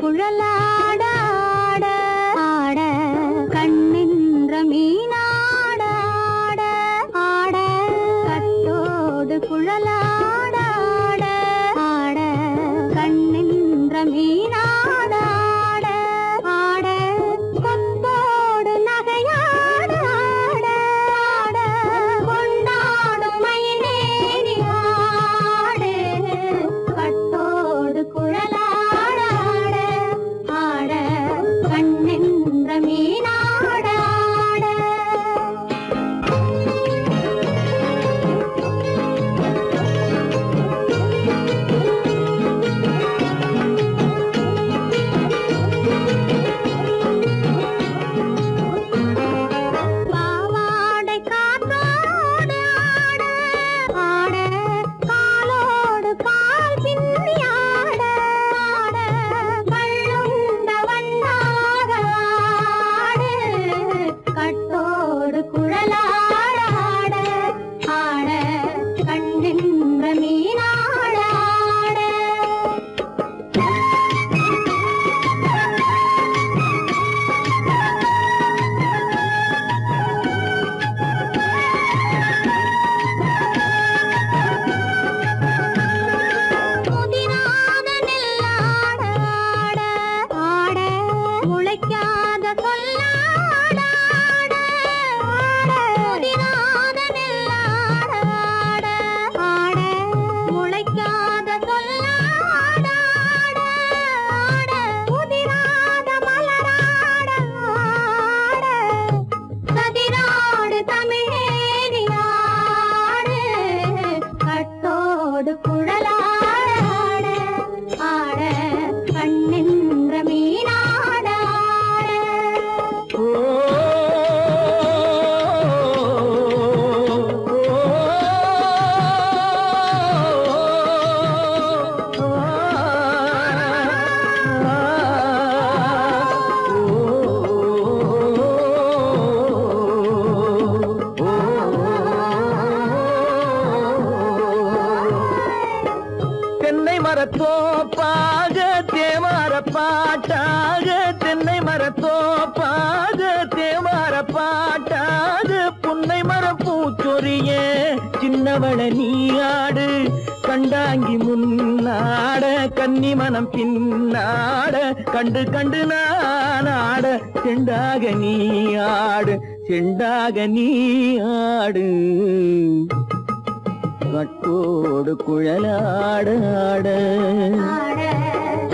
കുഴ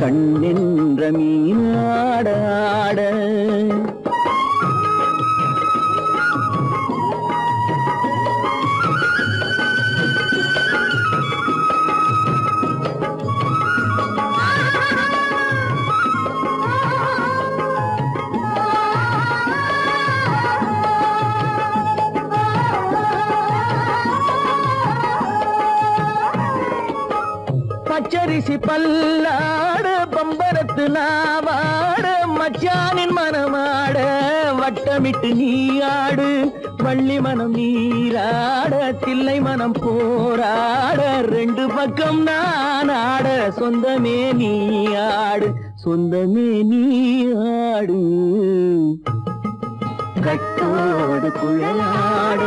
கண்ணென்ற மீனாட ஆட. பேசி பல்லாடு பம்பரத்து நாவாடு மச்சானின் மனமாடு வட்டமிட்டு நீ ஆடு வள்ளி மனம் நீராட தில்லை மனம் போராட ரெண்டு பக்கம் நான் ஆட சொந்தமே நீ ஆடு சொந்தமே நீ கட்டோடு குழலாட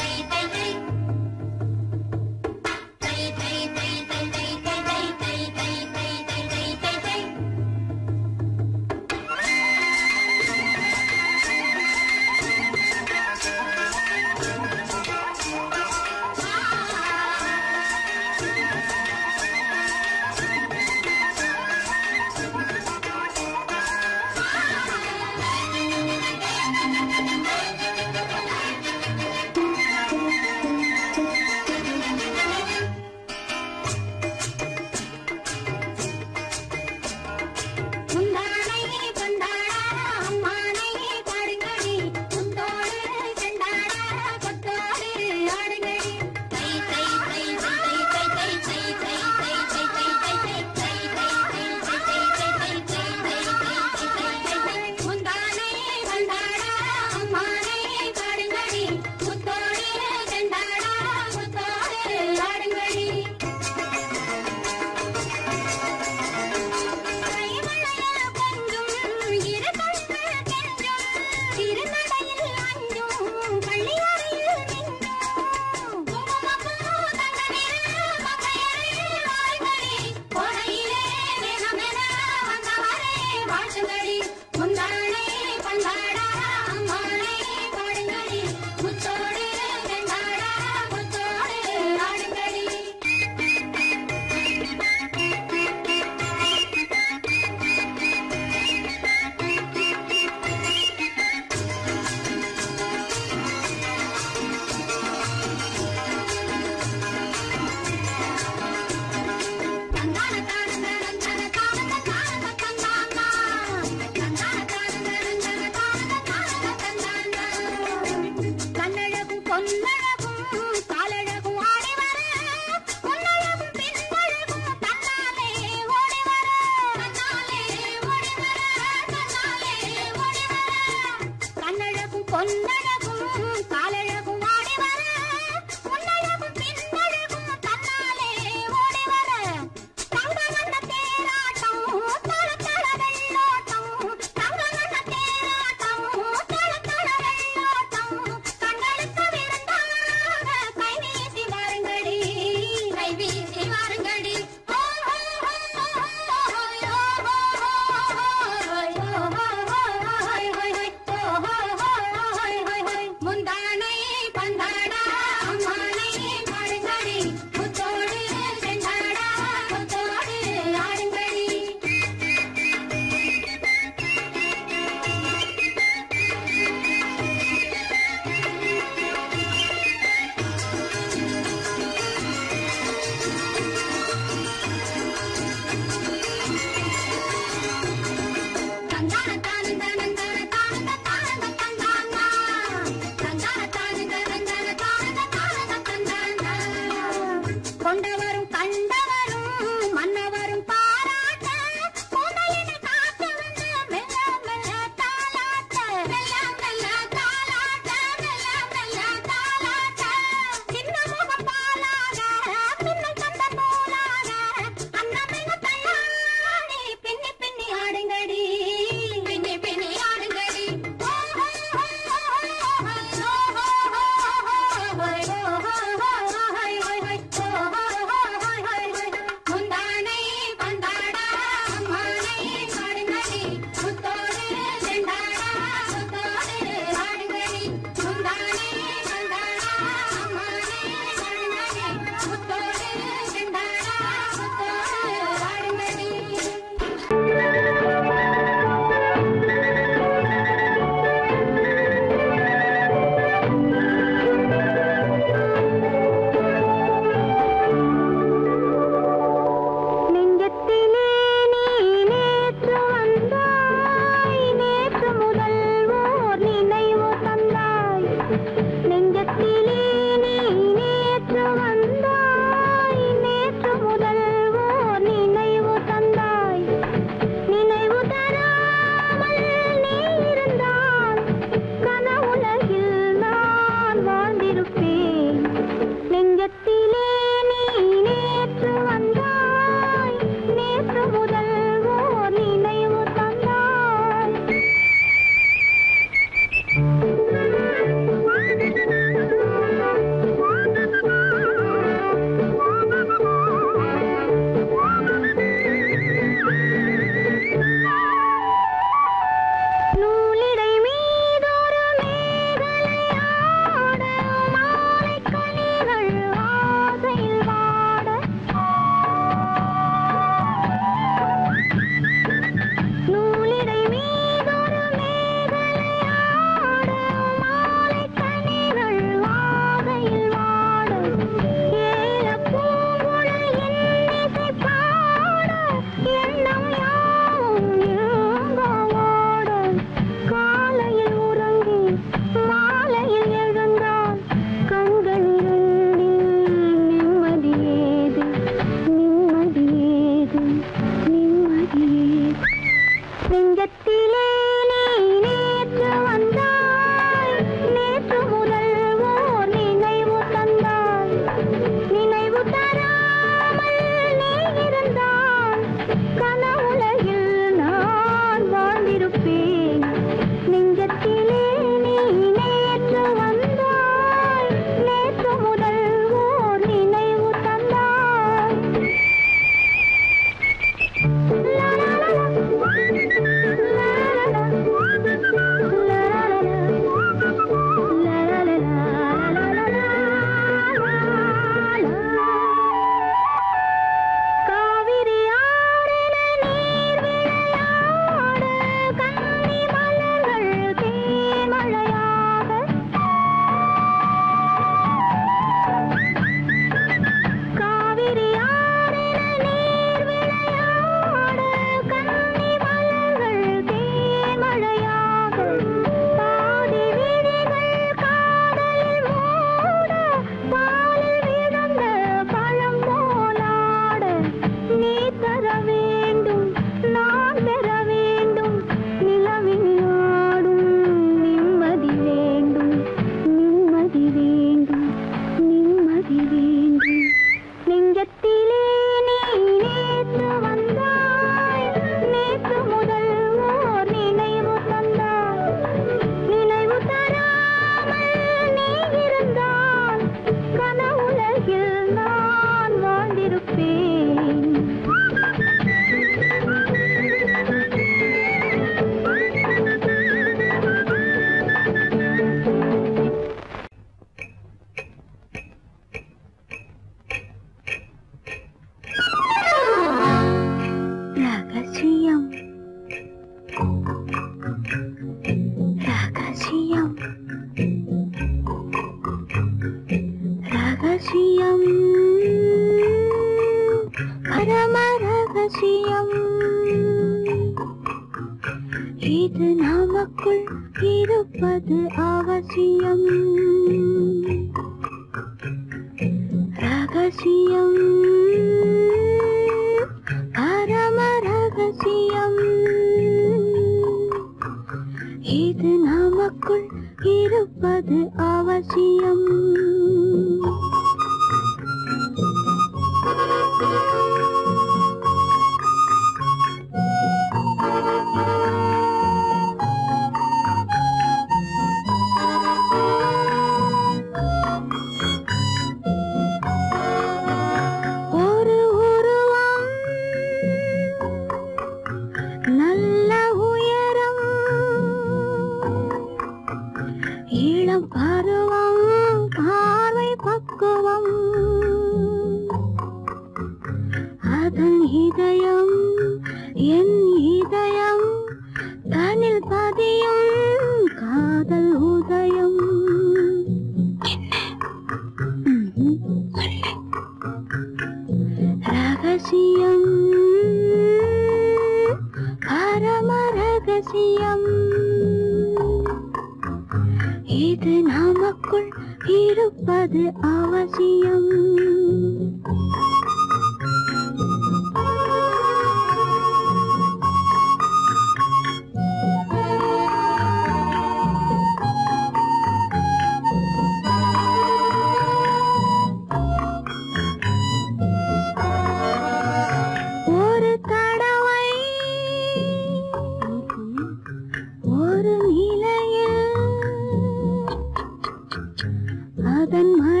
அதன் மடியில்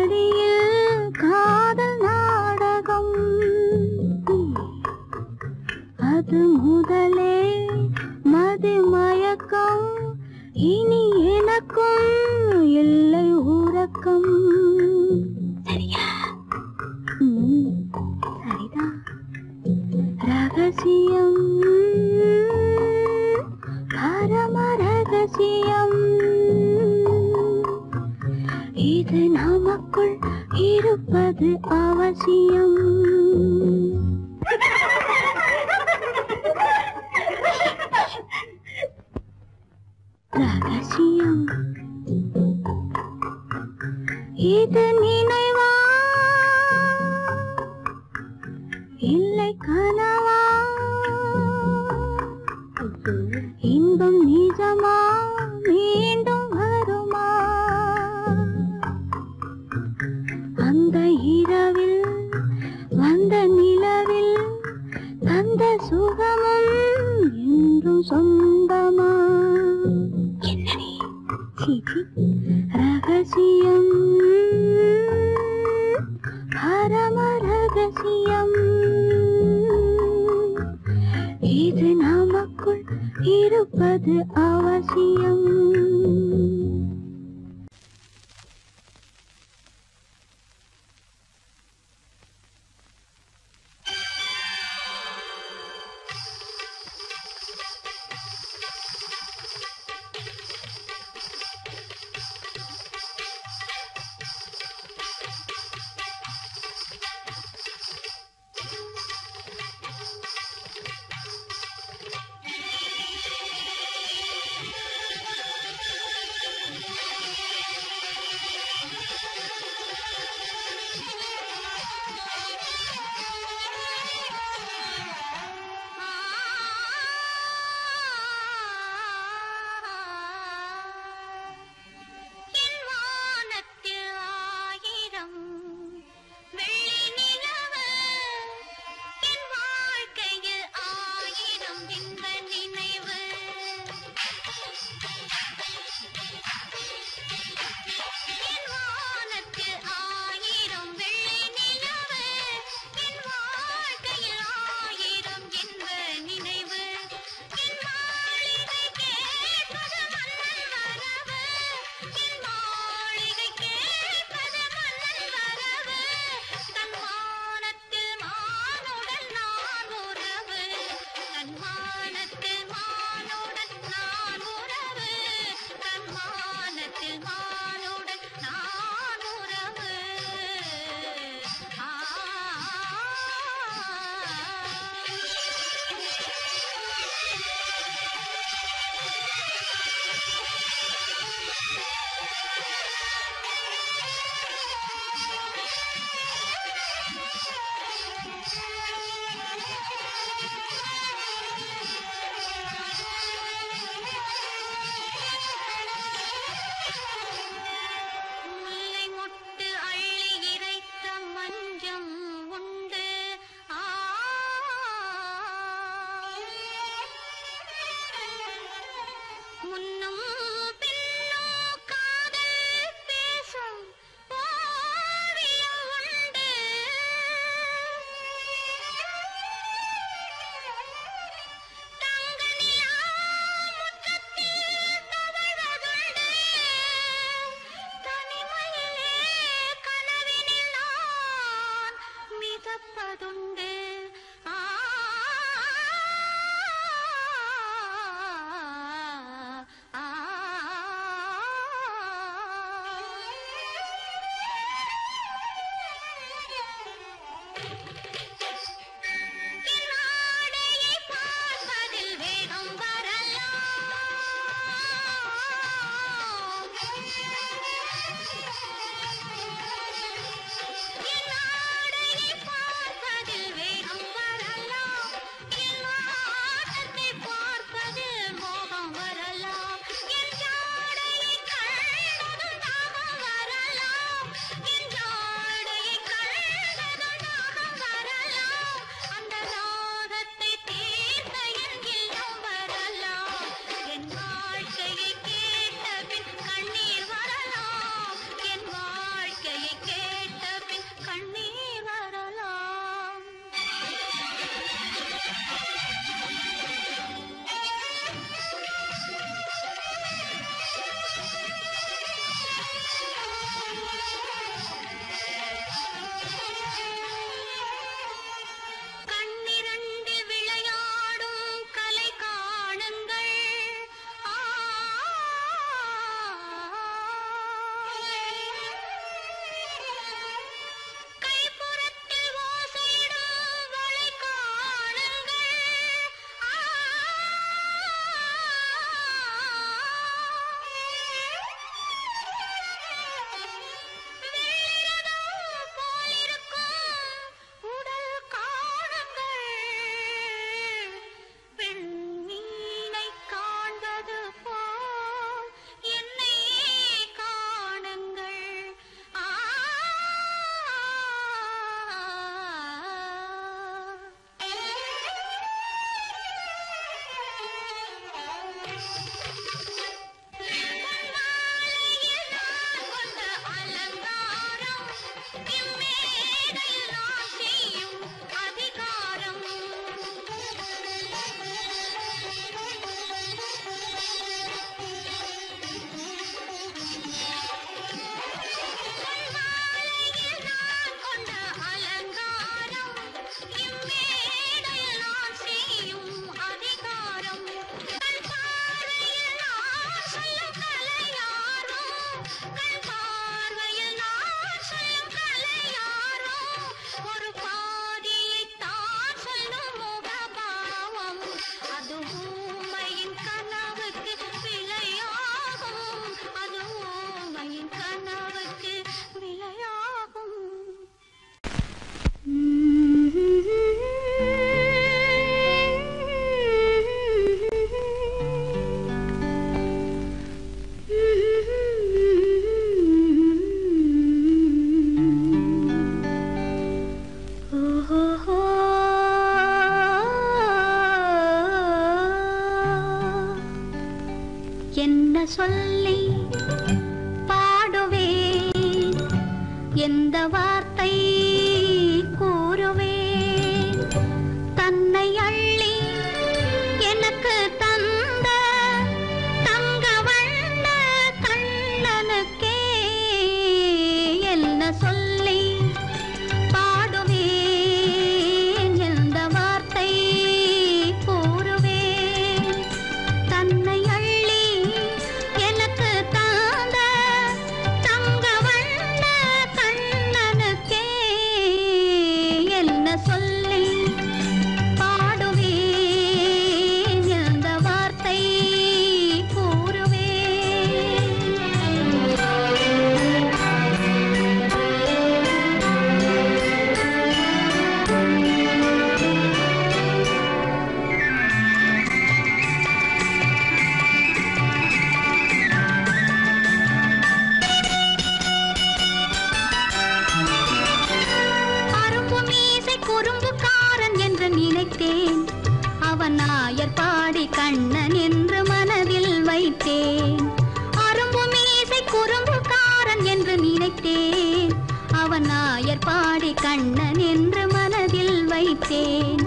விட்டேன் அவன் நாயர் பாடி கண்ணன் என்று மனதில் வைத்தேன்.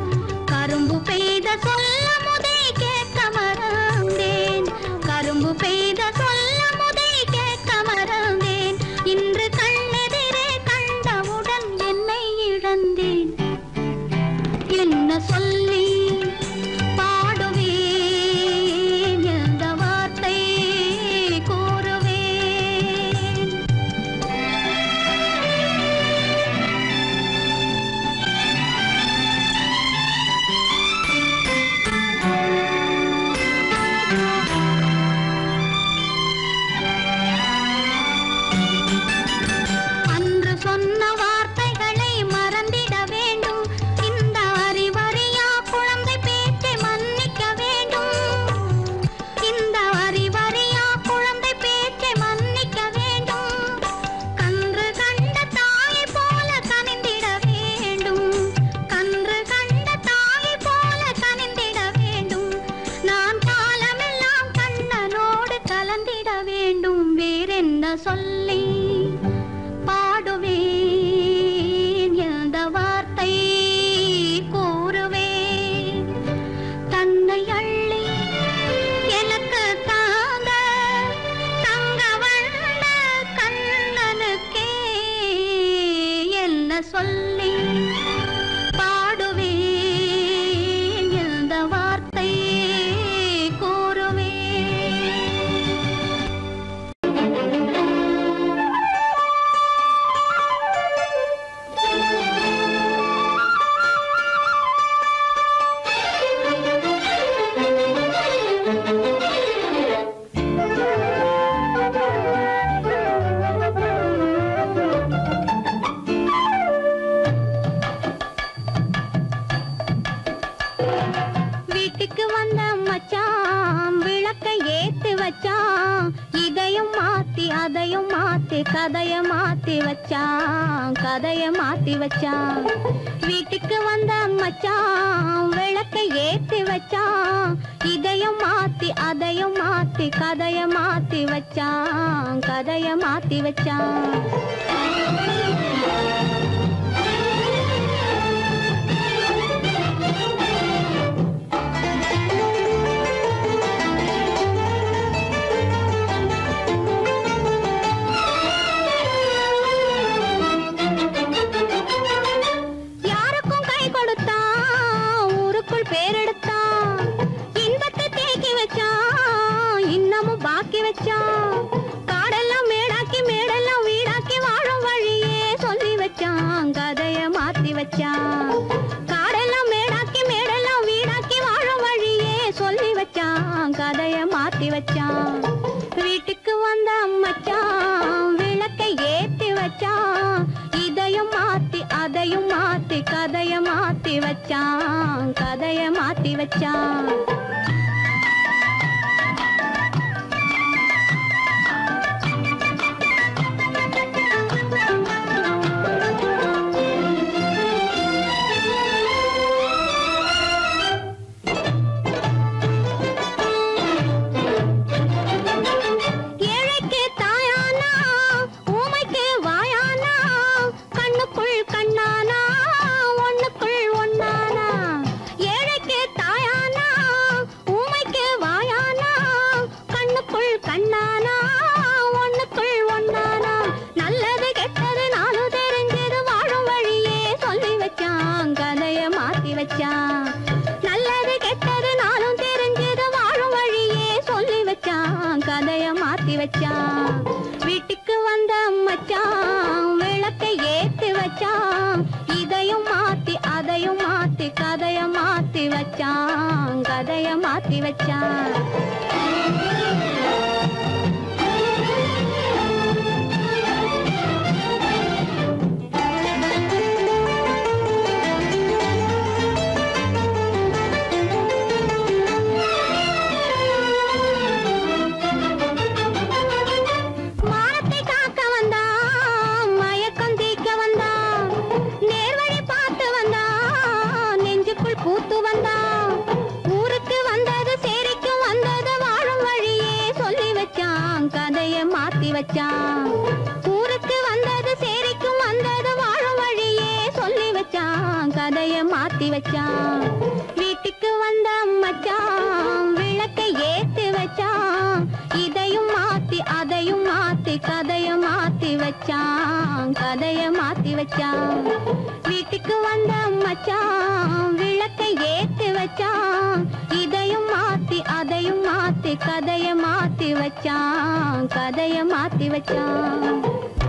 கரும்பு பெய்த சொல் வச்சான் வீட்டுக்கு வந்தான் மச்சான் விளக்கை ஏத்தி வச்சான் இதையும் மாத்தி அதையும் மாத்தி கதைய மாத்தி வச்சான் கதைய மாத்தி வச்சான் வச்சான் கதைய மாத்தி வச்சான். வீட்டுக்கு வந்த மச்சான் விளக்கை ஏத்தி வச்சான். இதையும் மாத்தி அதையும் மாத்தி கதைய மாத்தி வச்சான் கதைய மாத்தி வச்சான்.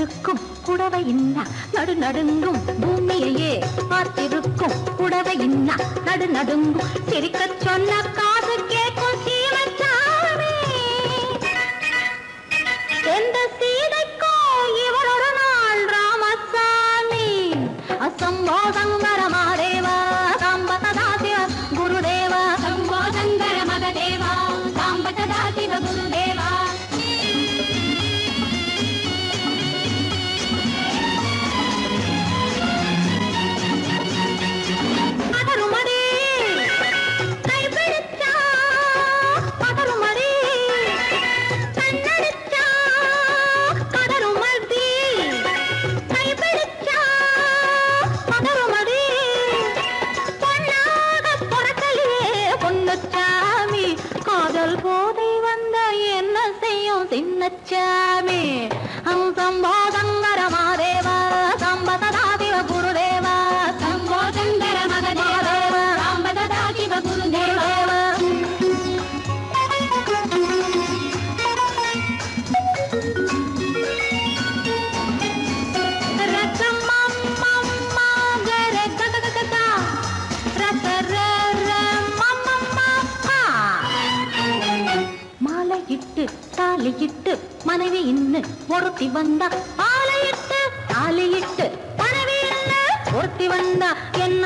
பார்த்திருக்கும் புடவை இன்னா. நடு நடுங்கும் பூமியையே பார்த்திருக்கும் புடவை இன்னா. நடு நடுங்கும் சிரிக்க சொன்ன காது கேட்கும் சீவச்சாமி எந்த சீதைக்கும் இவரொரு நாள் ராமசாமி. அசம்போதங்க தாலியிட்டு மனைவி இன்னு ஒருத்தி வந்தா ஆலையிட்டு தாலியிட்டு மனைவி இன்னு ஒருத்தி வந்தா என்ன